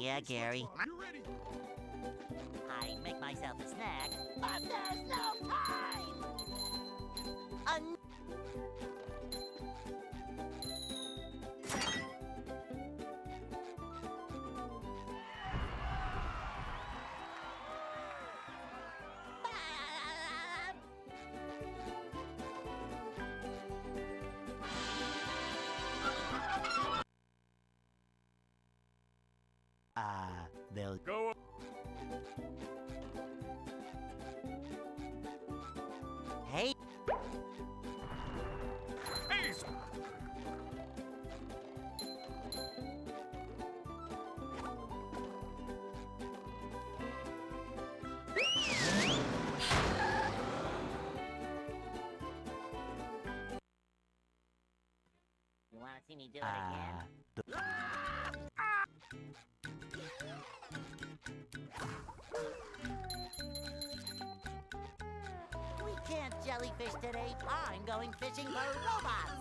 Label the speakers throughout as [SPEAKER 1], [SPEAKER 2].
[SPEAKER 1] Yeah, Gary.
[SPEAKER 2] You ready?
[SPEAKER 1] I make myself a snack, but there's no time! Do it
[SPEAKER 2] Ah.
[SPEAKER 1] again? We can't jellyfish today. I'm going fishing for robots.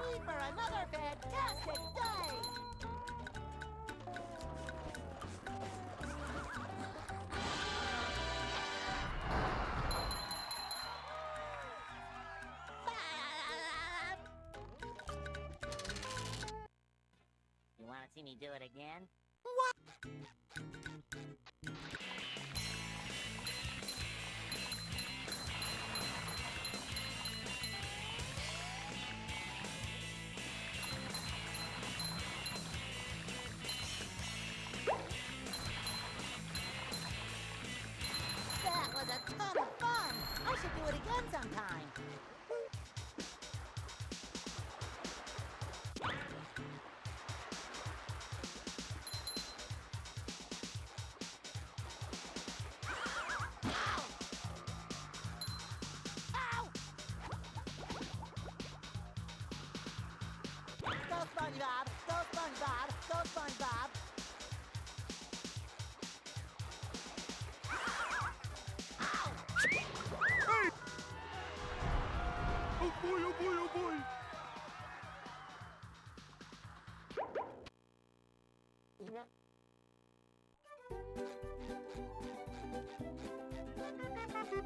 [SPEAKER 1] Ready for another fantastic day! You want to see me do it again? Go SpongeBob! Go SpongeBob! Go SpongeBob! Ow!
[SPEAKER 2] Oh boy, oh boy, oh boy.
[SPEAKER 1] Now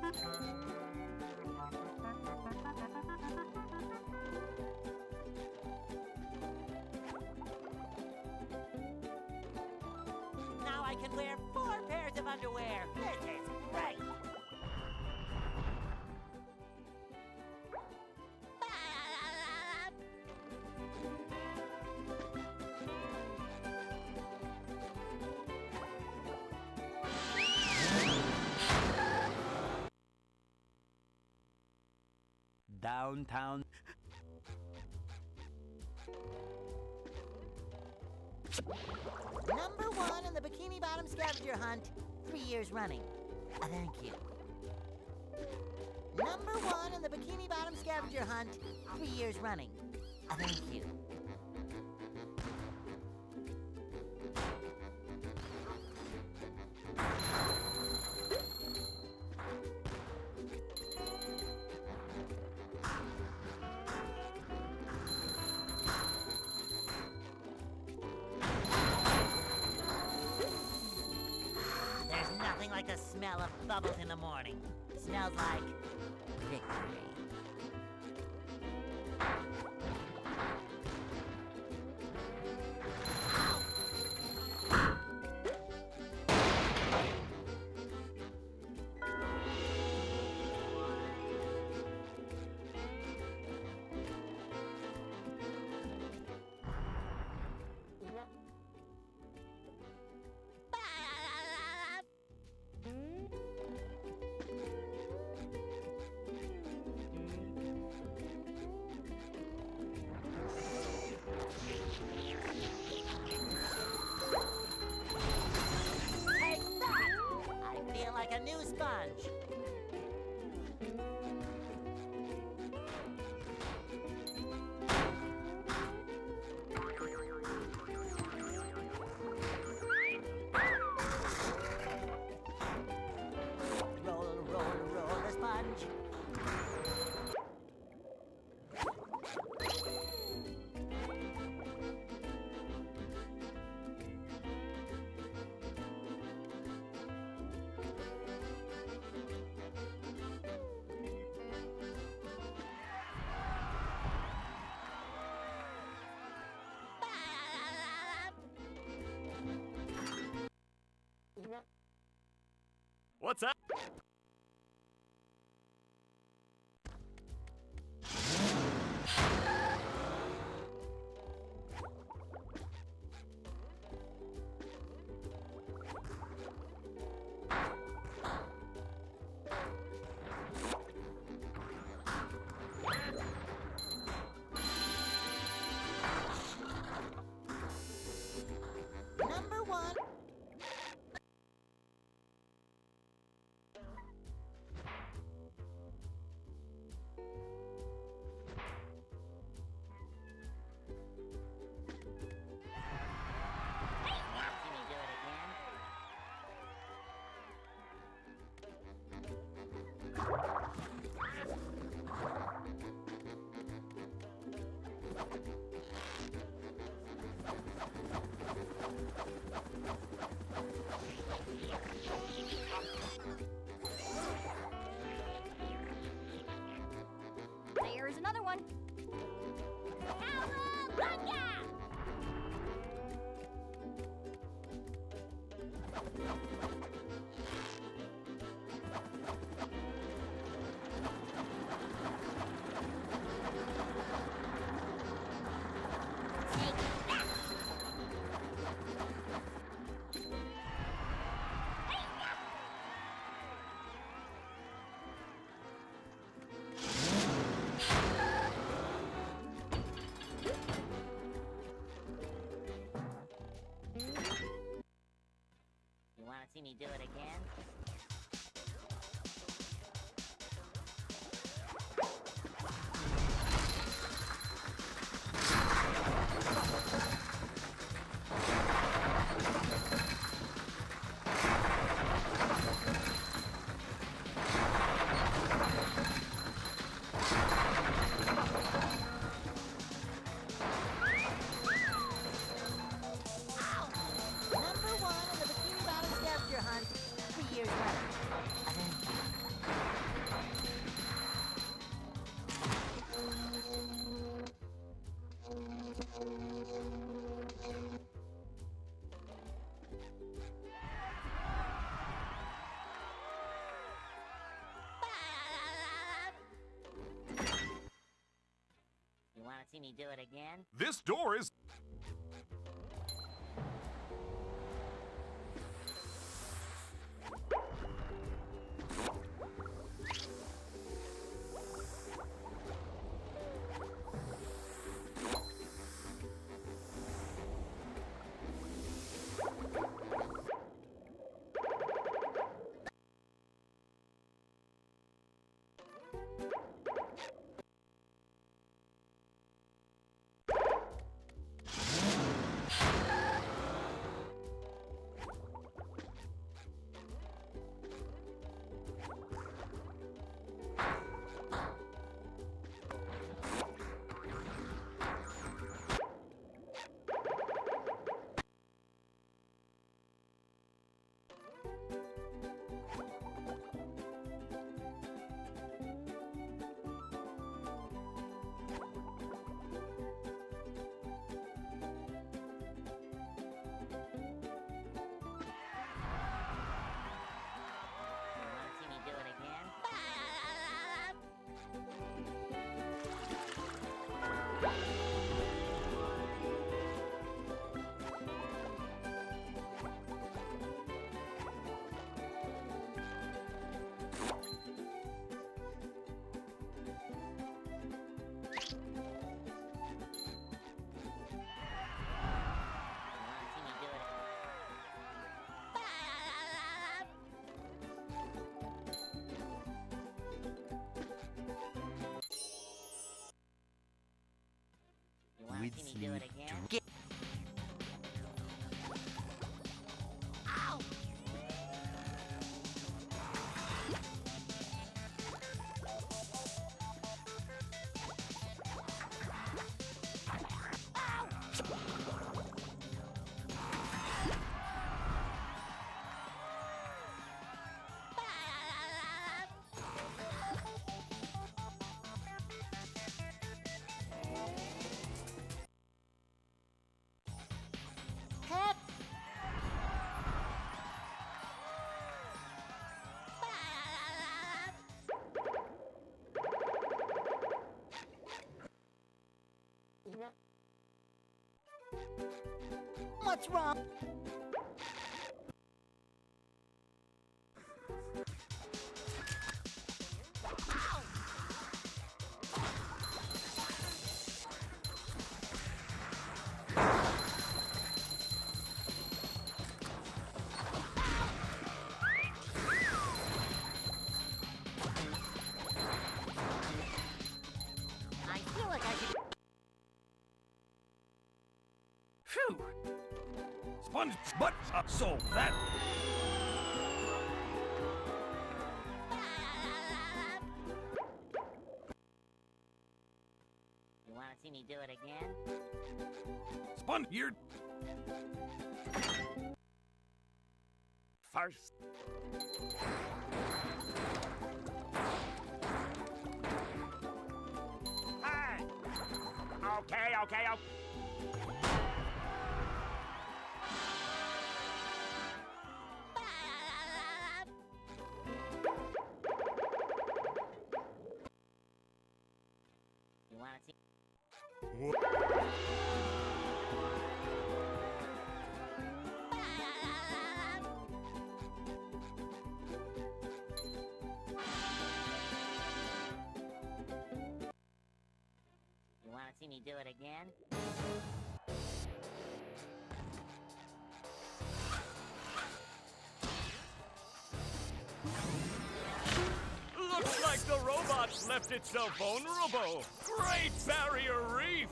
[SPEAKER 1] I can wear four pairs of underwear. This is great.
[SPEAKER 2] Downtown.
[SPEAKER 1] Bikini Bottom scavenger hunt, three years running. Uh, thank you. Number one in the Bikini Bottom scavenger hunt, three years running. Uh, thank you. Bubbles in the morning. Smells like
[SPEAKER 2] What's
[SPEAKER 3] up? Can
[SPEAKER 1] you do it again? see me do it again?
[SPEAKER 2] This door is with
[SPEAKER 1] again? What's wrong?
[SPEAKER 4] Sponge butt up uh, so that
[SPEAKER 2] see me do it again?
[SPEAKER 4] Looks like the robot's left itself vulnerable. Great barrier reef.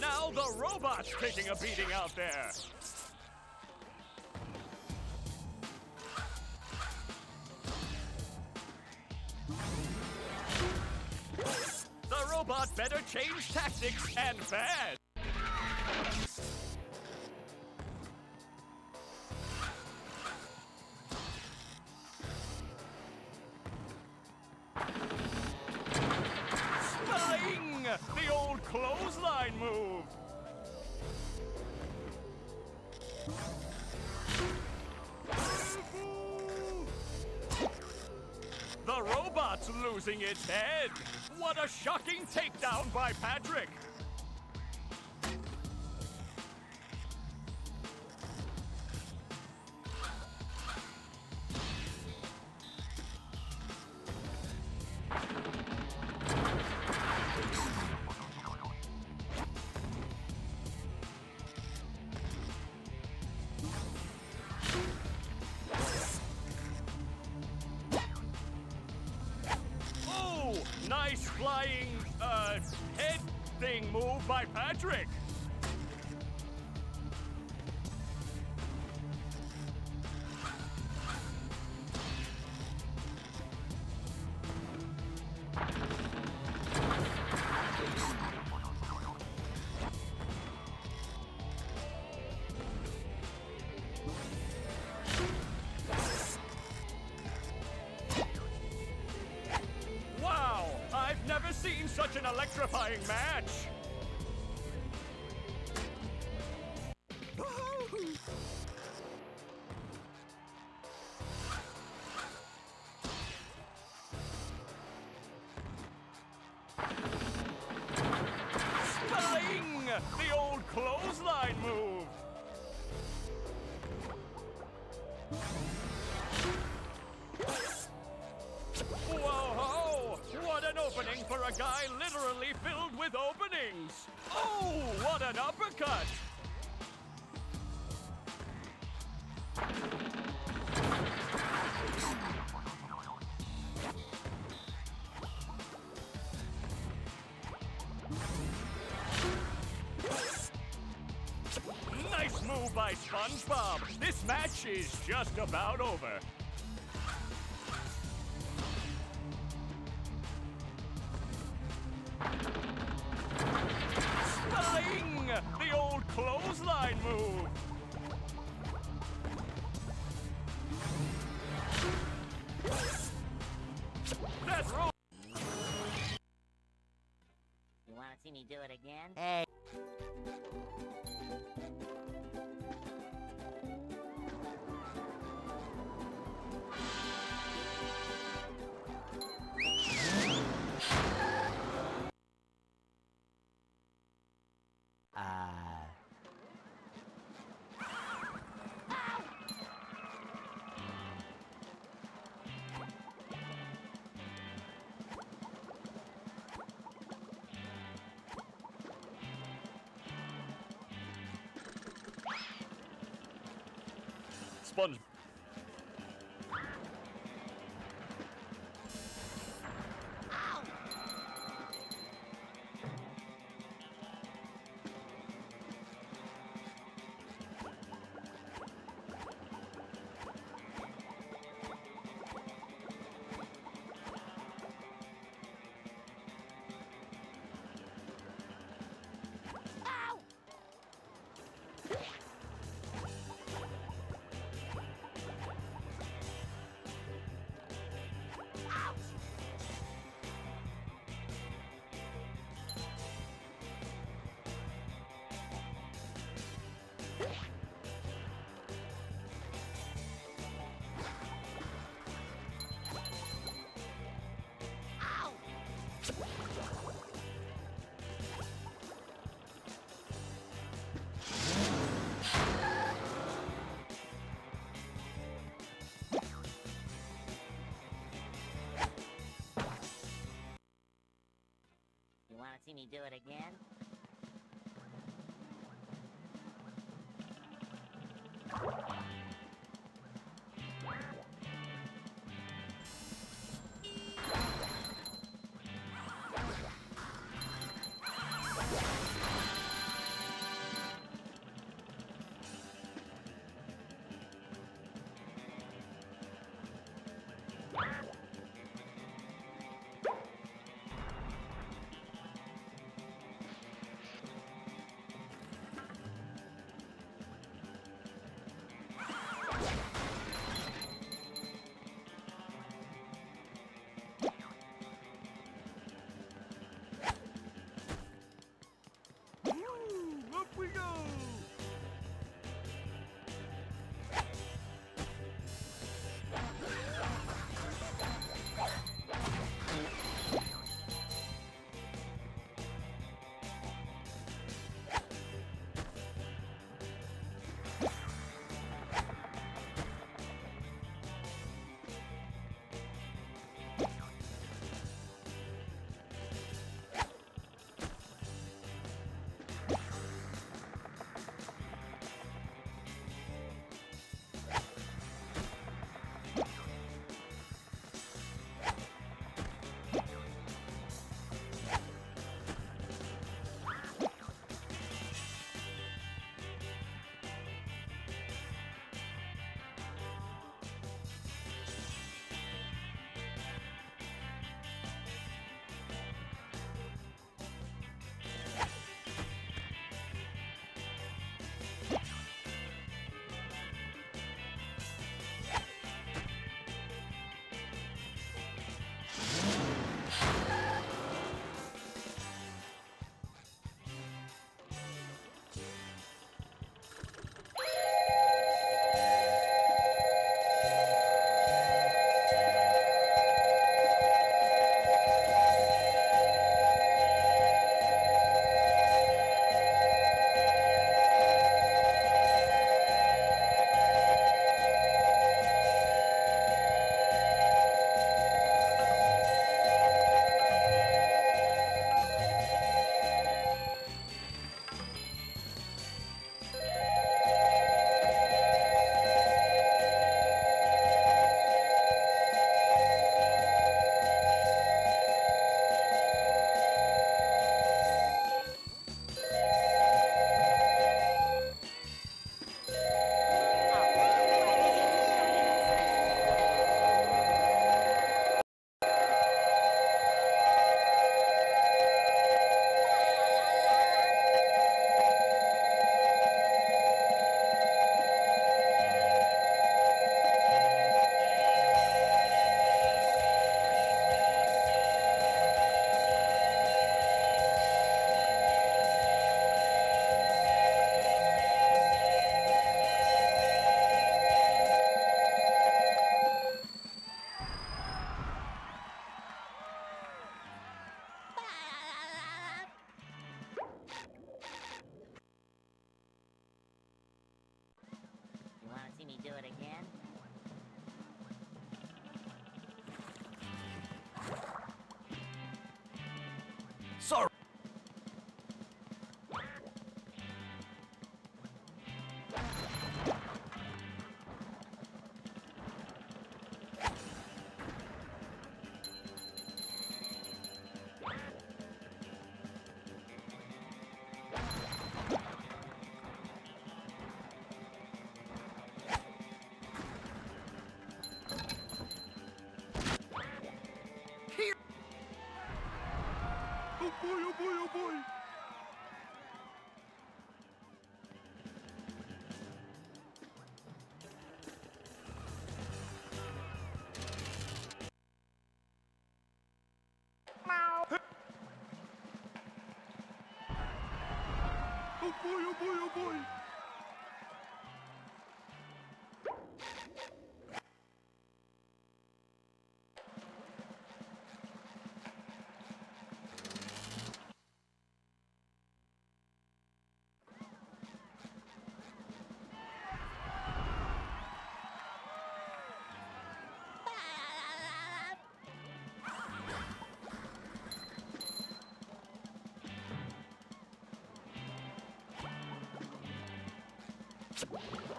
[SPEAKER 4] Now the robot's taking a beating out there. Robot better change tactics and fast. Flying, uh, head thing move by Patrick. Such an uppercut! Nice move by SpongeBob. This match is just about over. Sponge.
[SPEAKER 5] You see me do it again? you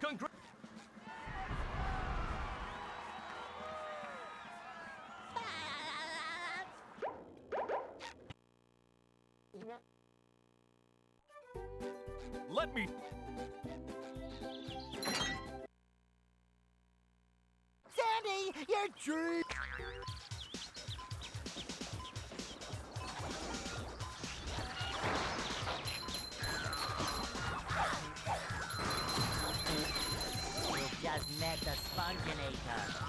[SPEAKER 6] Congra- Let me.
[SPEAKER 1] Sandy, your tree.
[SPEAKER 5] You've met the Sponginator.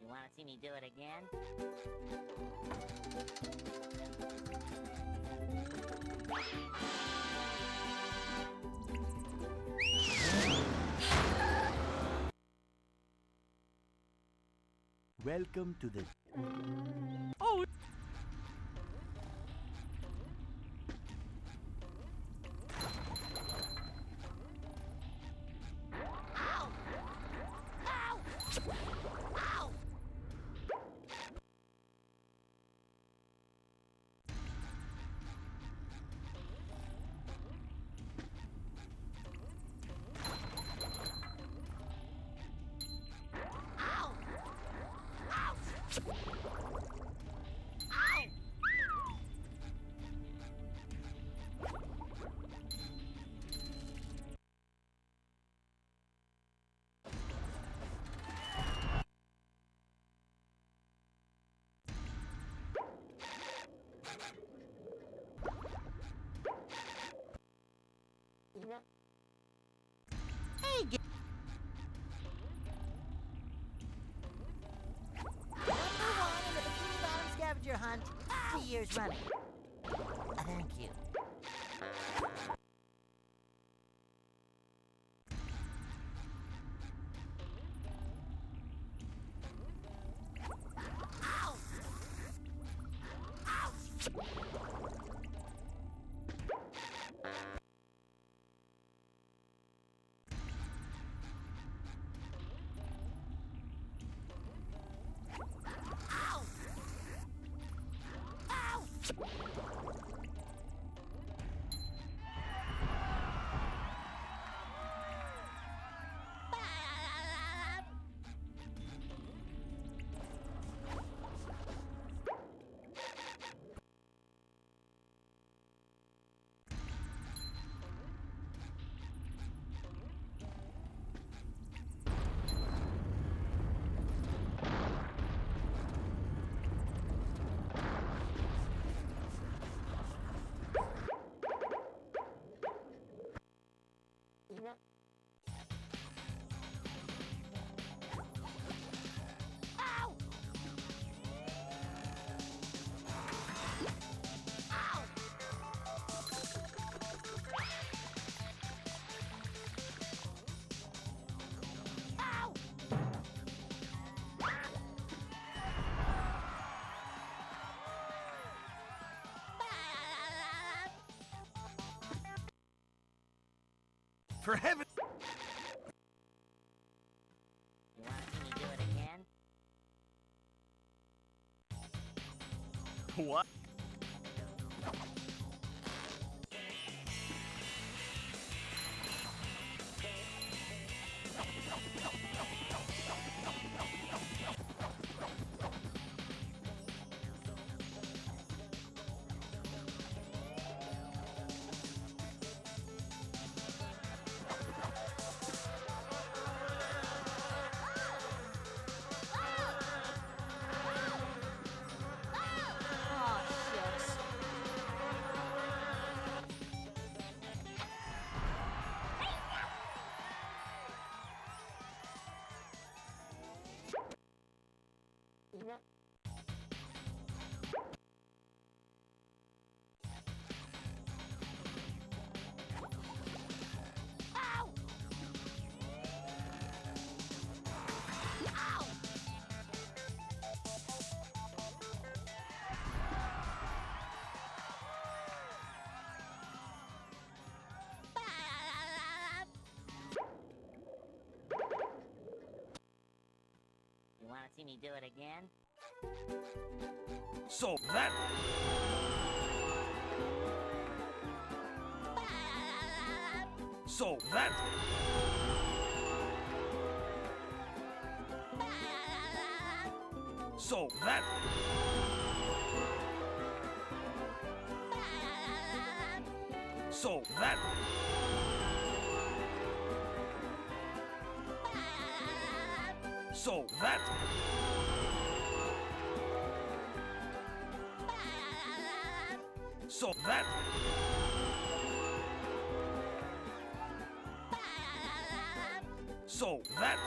[SPEAKER 5] You wanna see me do it again?
[SPEAKER 7] Welcome to the
[SPEAKER 1] years running. Thank you. Ow! Ouch!
[SPEAKER 6] For heaven.
[SPEAKER 2] You wanna do it again?
[SPEAKER 4] What?
[SPEAKER 2] See me do it again?
[SPEAKER 6] So that. So that. So that. So that. So that. So that. So that.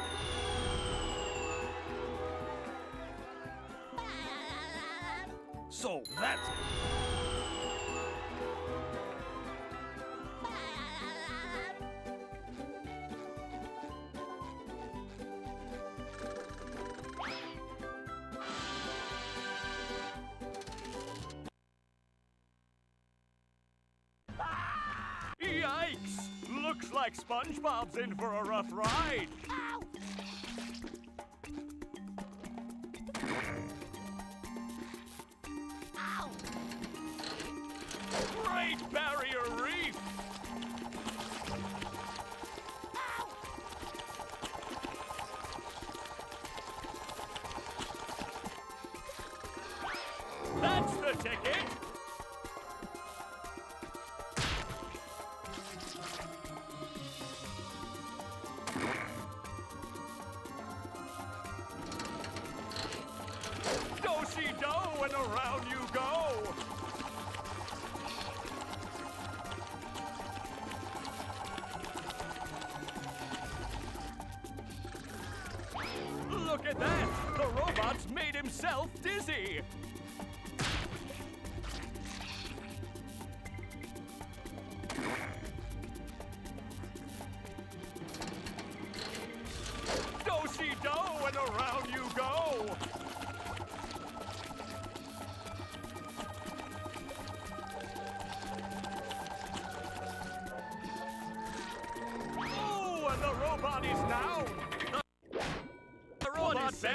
[SPEAKER 6] So that.
[SPEAKER 4] Yikes! Looks like SpongeBob's in for a rough ride.
[SPEAKER 1] Ow!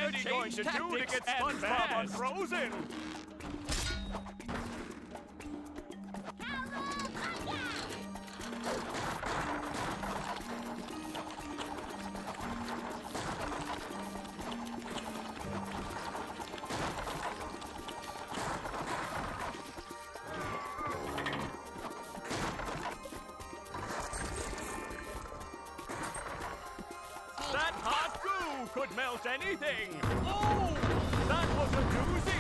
[SPEAKER 4] Robot Sandy going to do to get SpongeBob unfrozen? Could melt anything! Oh! That was a doozy!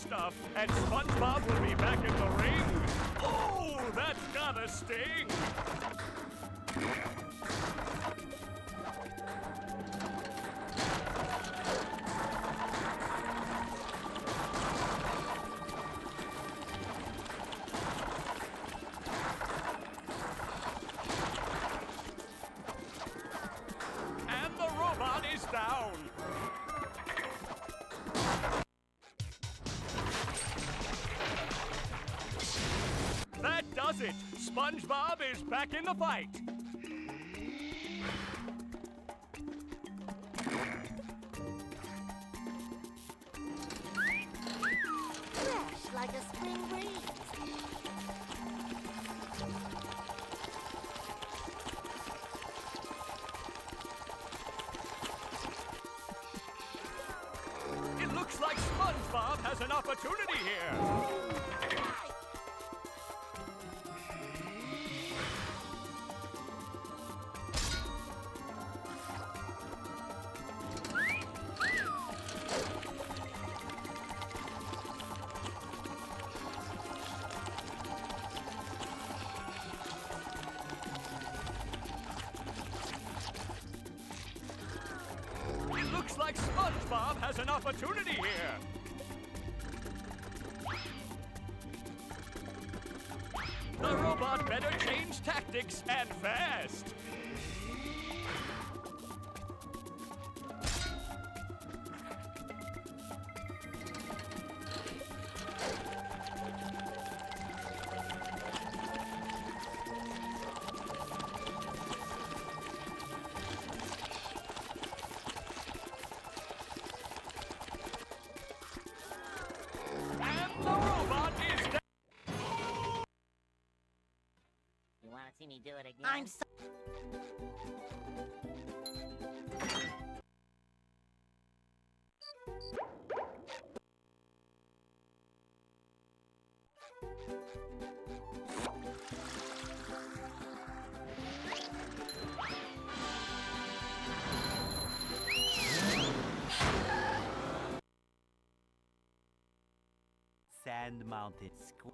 [SPEAKER 4] Stuff, and SpongeBob will be back in the ring. Oh, that's gotta sting! SpongeBob is back in the fight. SpongeBob has an opportunity here. The robot better change tactics and fast.
[SPEAKER 7] Sand Mountain School.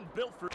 [SPEAKER 4] I'm built for.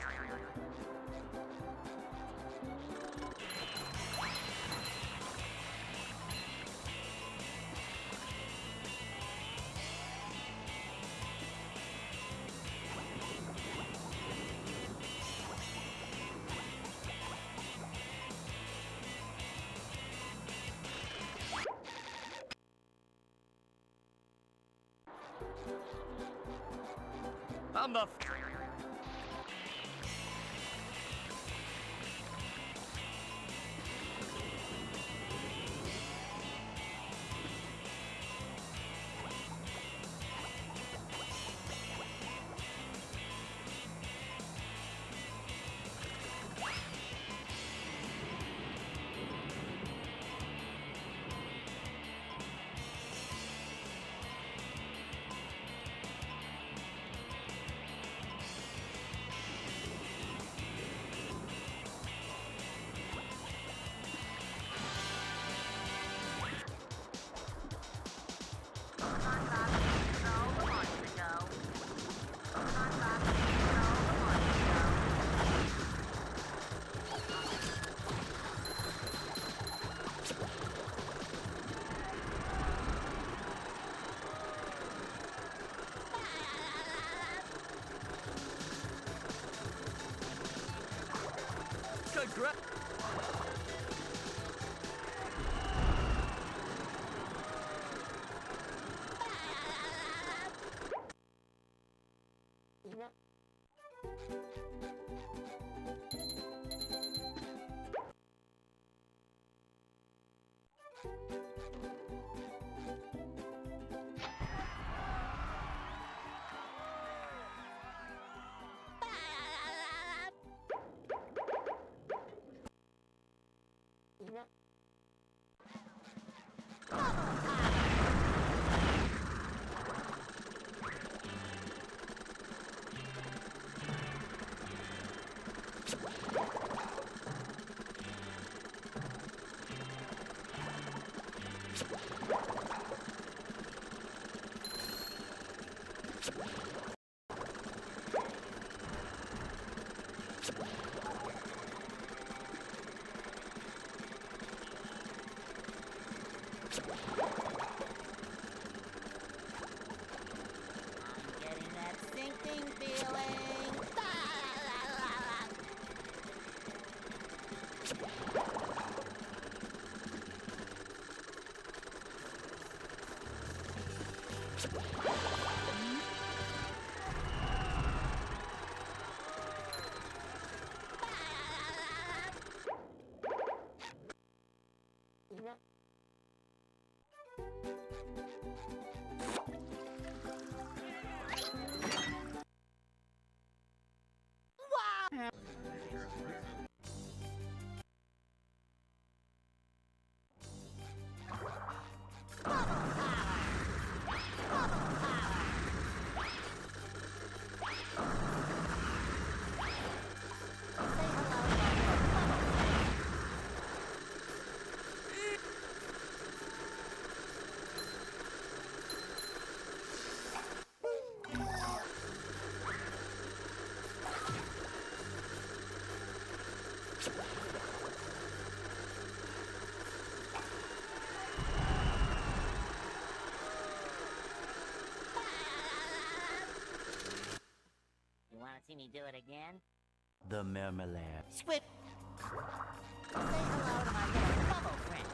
[SPEAKER 7] the marmalade.
[SPEAKER 1] Squid! Say hello to my little bubble friend.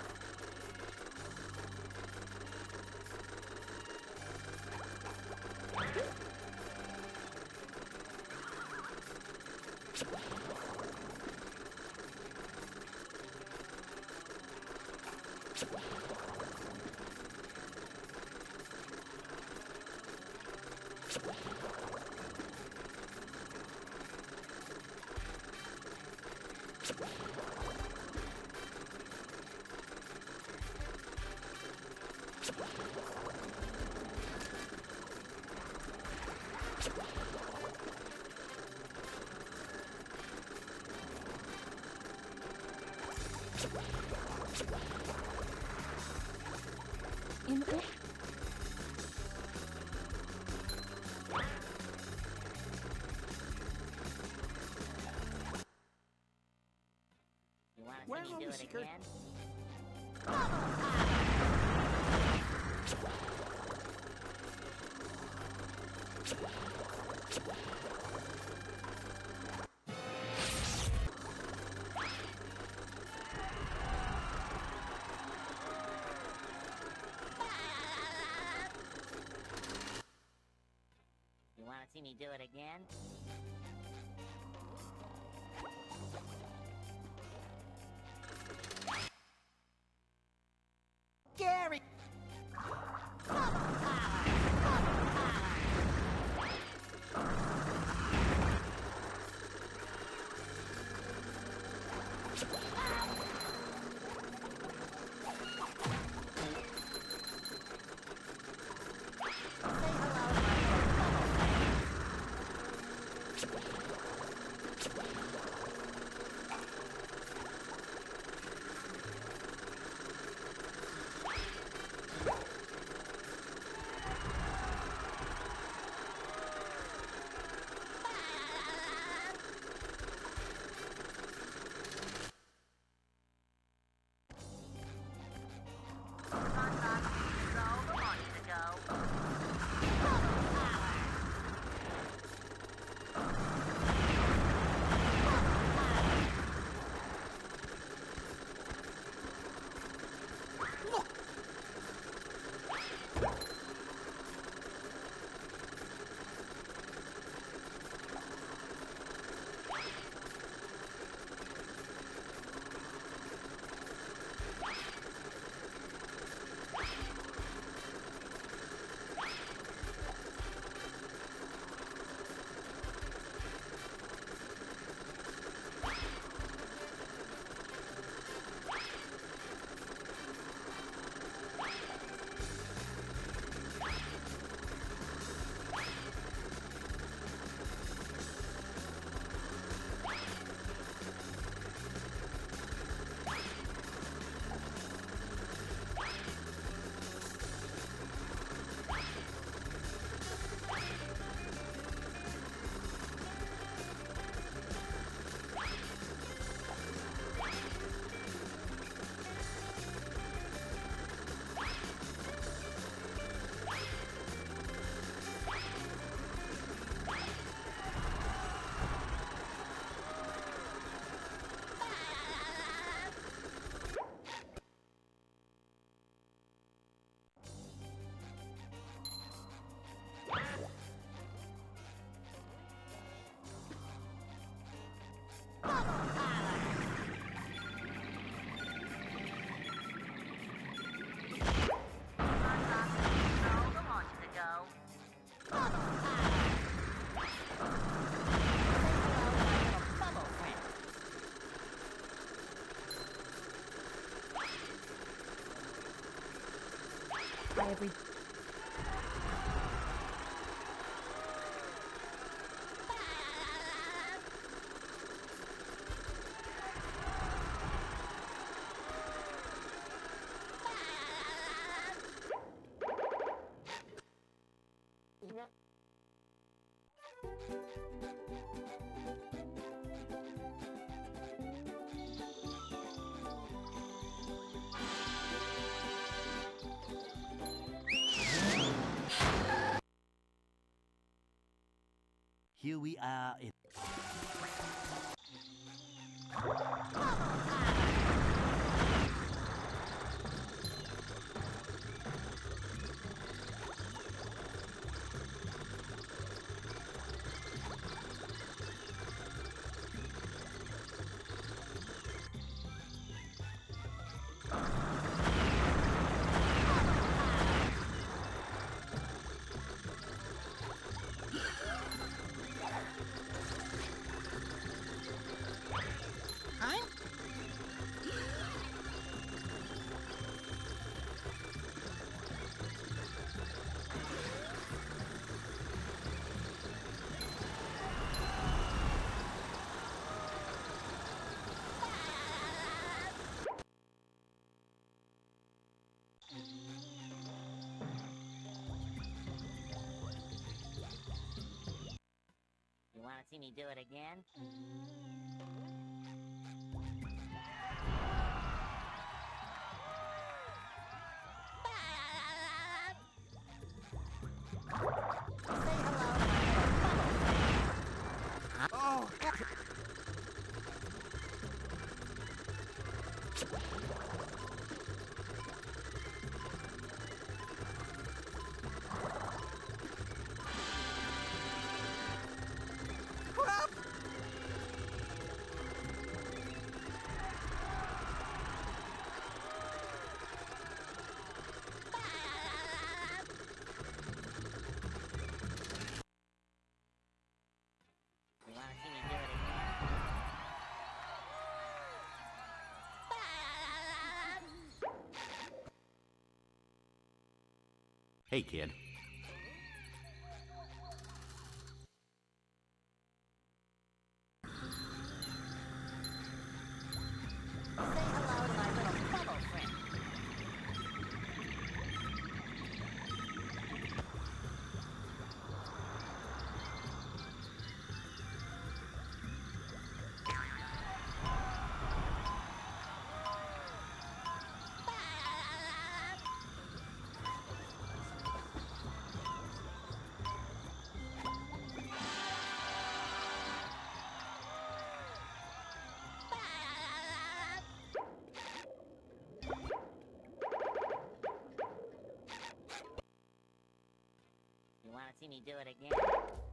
[SPEAKER 5] Wow. In
[SPEAKER 8] Let's
[SPEAKER 5] do it again.
[SPEAKER 1] Bubble
[SPEAKER 3] every.
[SPEAKER 7] Here we are in.
[SPEAKER 2] You me do it again?
[SPEAKER 7] Hey, kid.
[SPEAKER 2] See me do it again?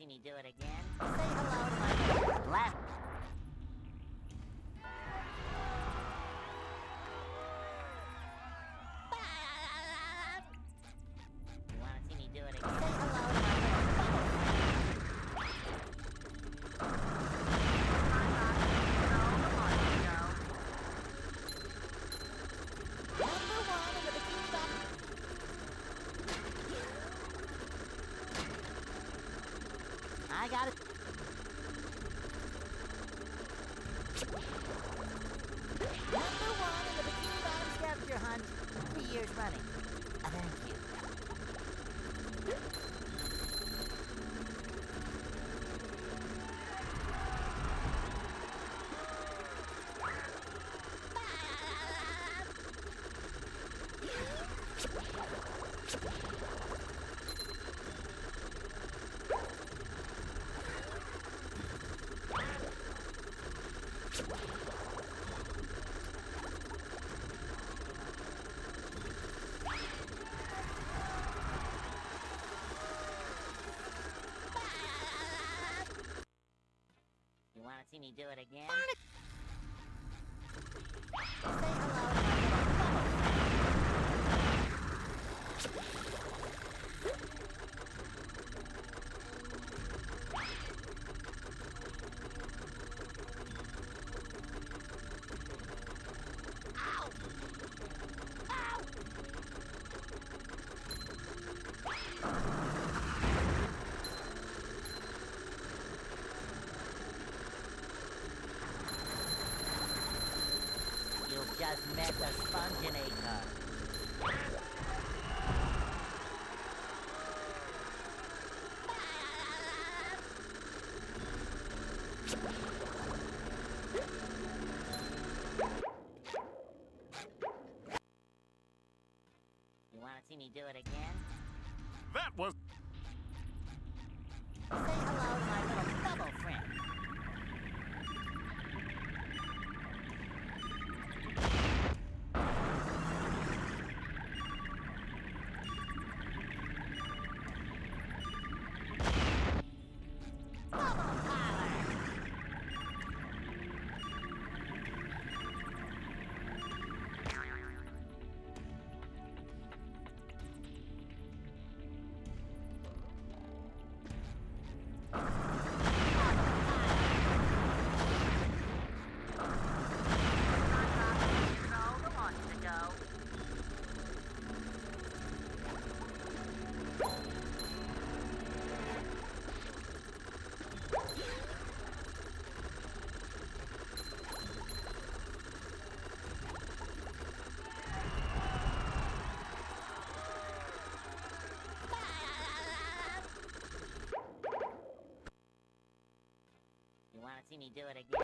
[SPEAKER 2] See me do it again?
[SPEAKER 1] Say hello to my little got it. Number one in the Bikini Bottom scavenger
[SPEAKER 5] hunt for years running. Thank you.
[SPEAKER 1] do it again.
[SPEAKER 5] just met the
[SPEAKER 1] sponginate. me do it again.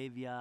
[SPEAKER 1] Moravia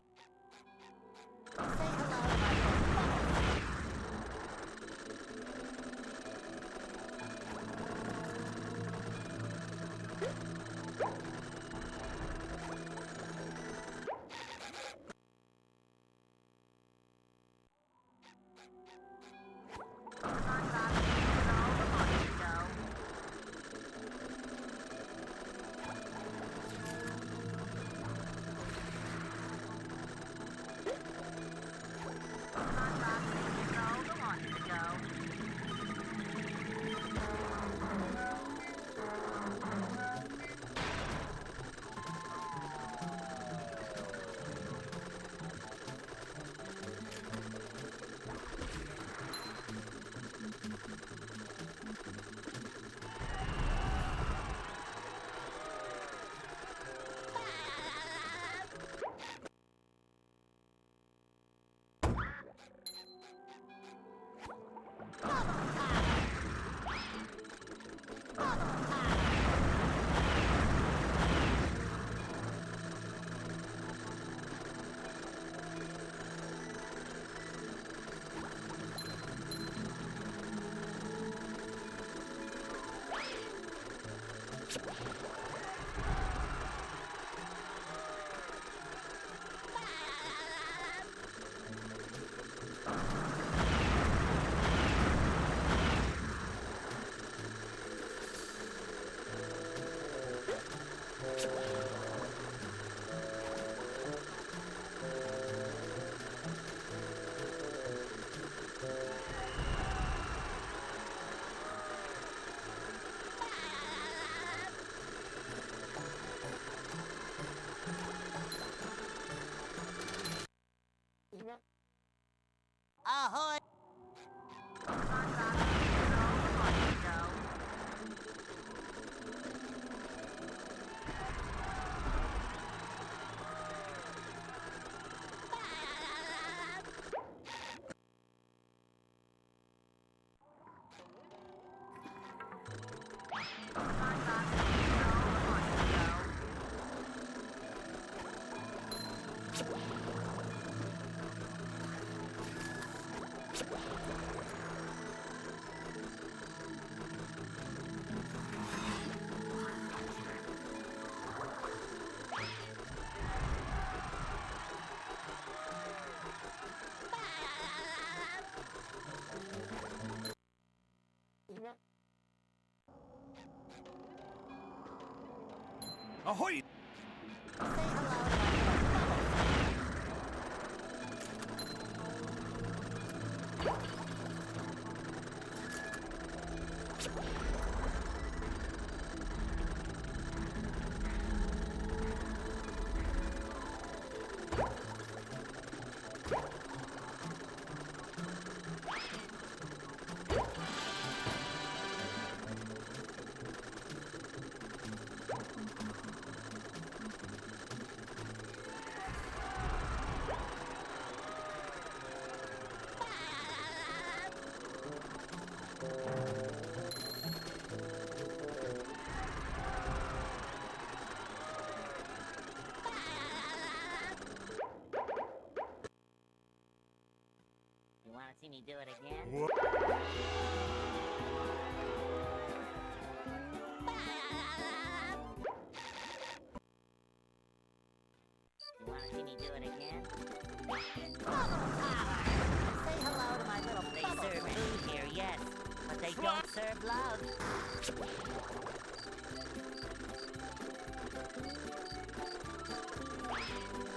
[SPEAKER 1] Ahoi! See me do it again? You wanna see me do it again?
[SPEAKER 5] Say hello to my little
[SPEAKER 2] They
[SPEAKER 1] bubble
[SPEAKER 2] serve food here, yes, but they don't serve love. You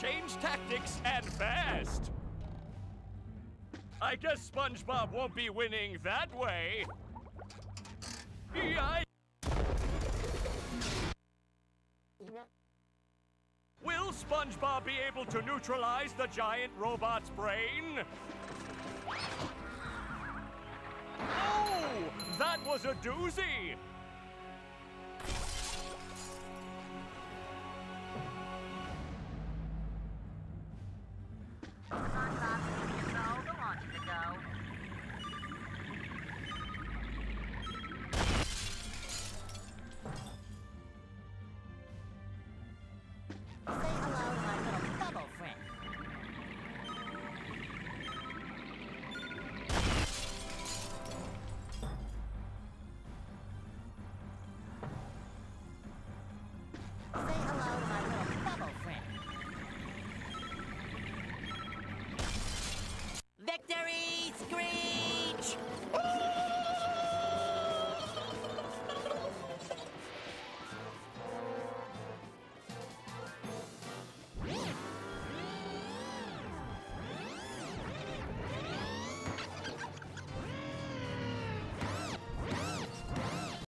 [SPEAKER 4] change tactics and fast! I guess SpongeBob won't be winning that way! Yikes! Will SpongeBob be able to neutralize the giant robot's brain? Oh! That was a doozy.